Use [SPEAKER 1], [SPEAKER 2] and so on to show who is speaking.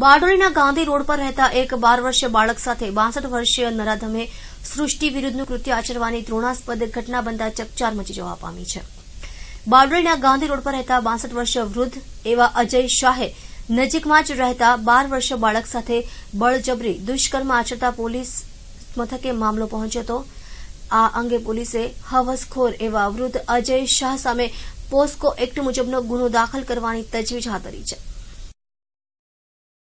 [SPEAKER 1] બારડોલીના Gandhi road પર રહેતા એક બાર વર્ષીય બાળક સાથે બાસઠ વર્ષીય નરાધમે સૃષ્ટિ વિરુદ્ધનું કૃત્ય આચરવાની દ્રોણાસ્પદ ઘટના બનતા ચકચાર મચી જવા પામી છે. બારડોલીના ગાંધી રોડ પર રહેતા બાસઠ વર્ષીય વૃદ્ધ એવા અજય શાહે નજીકમાં જ રહેતા બાર વર્ષીય બાળક સાથે બળજબરી દુષ્કર્મ આચરતા પોલીસ મથકે મામલો પહોંચ્યો હતો. આ અંગે પોલીસે હવસખોર એવા વૃદ્ધ અજય શાહ સામે પોસ્કો એક્ટ મુજબનો ગુનો દાખલ કરવાની તજવીજ હાથ ધરી છે.